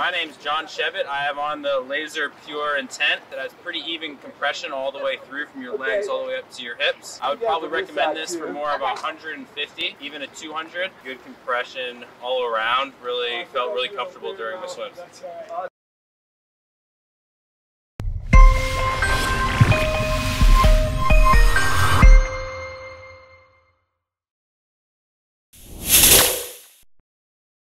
My name's John Shebat. I have on the LZR Pure Intent that has pretty even compression all the way through from your legs all the way up to your hips. I would probably recommend this for more of a 150, even a 200. Good compression all around. Really felt really comfortable during the swims.